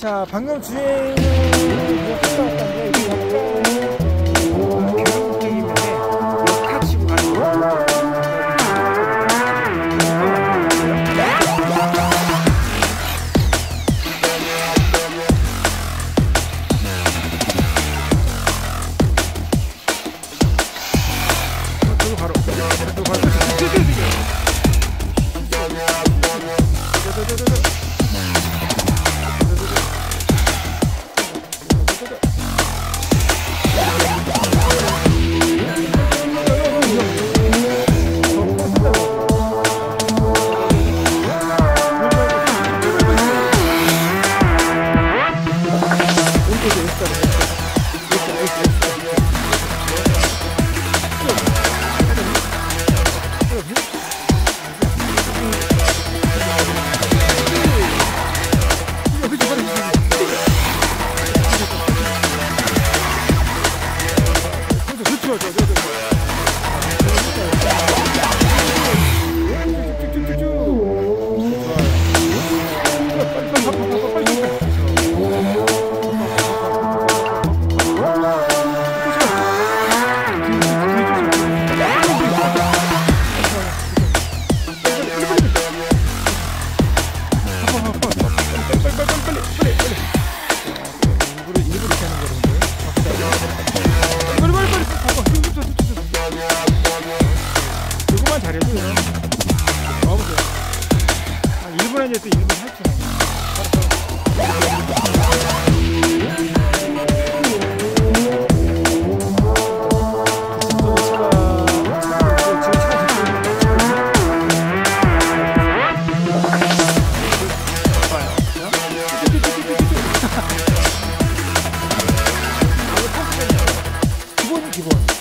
자, 방금 주행을 갔다 왔는데 对对对对 잘해도 돼요. 와보세요. 한 1분 안에 또 1분 8초. 기본이 기본.